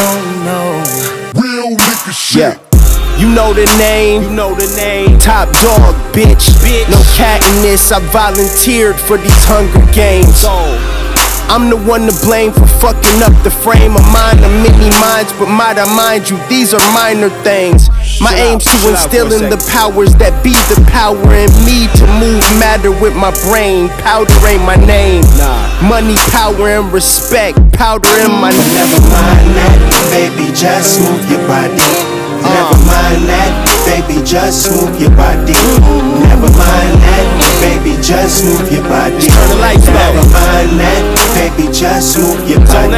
don't know. Real nigga shit. Yeah. You know the name, you know the name. Top dog, bitch. bitch. No cat in this. I volunteered for these Hunger Games. I'm the one to blame for fucking up the frame of mind. of many minds, but might I mind you, these are minor things. My aim's to instill in the powers that be the power in me to move matter with my brain. Powder ain't my name. Nah. Money, power, and respect. Powder in my But never mind that, baby, just move your body. Never uh. mind that, baby, just move your body. Never mind that, baby, just move your body. turn the lights. Never mind that, baby, just move your body.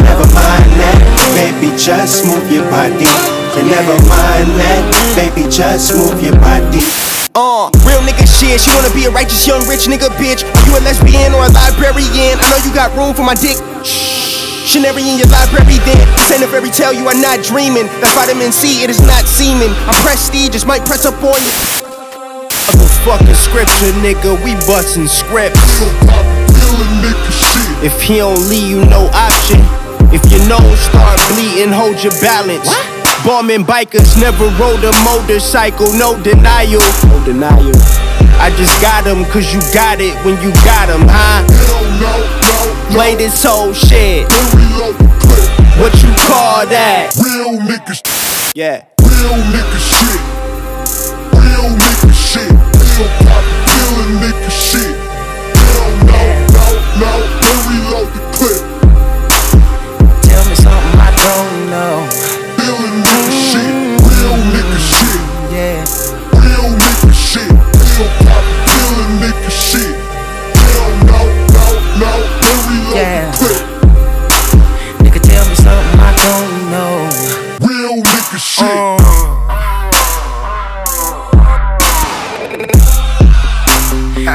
Never mind that, baby, just move your body. Never mind that, baby, just move your body. Uh, real nigga shit. She wanna be a righteous young rich nigga bitch. You a lesbian or a librarian? I know you got room for my dick. Canary in your library then. Ain't a fairy tale, you are not dreaming. That vitamin C, it is not semen. I'm prestigious, might press up on you. Fucking scripture, nigga, we bustin' scripts. If he don't leave you no option. If your nose start bleeding, hold your balance. Bombing bikers never rode a motorcycle, no denial. No denial. I just got him cause you got it when you got him, huh? Play this whole shit. What you call that? Real niggas, Yeah. real nigga shit. Real nigga shit.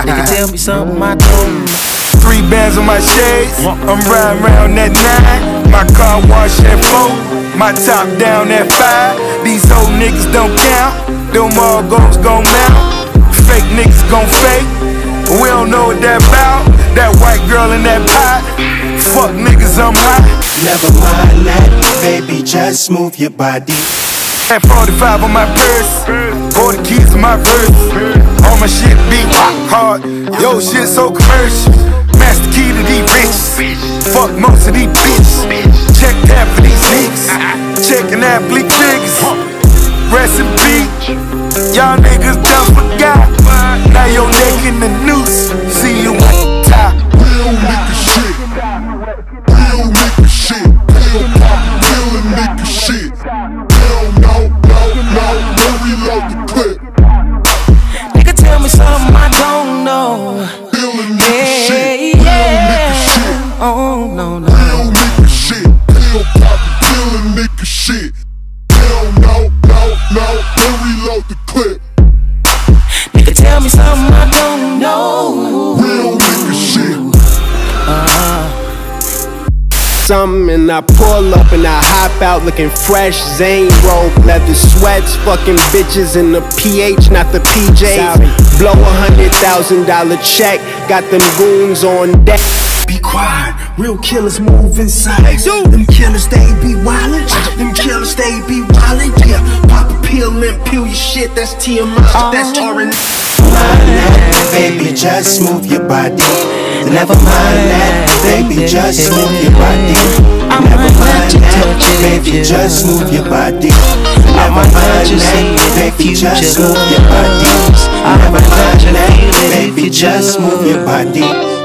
Nigga, tell me something I don't. Three bands on my shades, I'm riding around at nine. My car wash at four, my top down at five. These old niggas don't count, them all goes gon' mount. Fake niggas gon' fake, but we don't know what that about. That white girl in that pot, fuck niggas, I'm hot. Never mind that, baby, just move your body. At 45 on my purse, 40 keys to my verse. All my shit be hard, yo shit so commercial. Master key to these bitches, fuck most of these bitches. Check that for these niggas, checking athlete figures. Rest in peace, y'all niggas done forgot. Now your neck in the noose, see you at the top. Something and I pull up and I hop out looking fresh. Zane robe, leather sweats, fucking bitches in the PH, not the PJ. Blow a hundred thousand dollar check, got them goons on deck. Be quiet, real killers move inside. Them killers they be wildin', them killers they be wildin'. Yeah, pop a pill and peel your shit. That's TMI, that's R&B. baby, just move your body. Never mind that, baby, just move your body. Never mind that, baby, just move your body. Never mind that, baby, just move your body. Never mind that, baby, just move your body.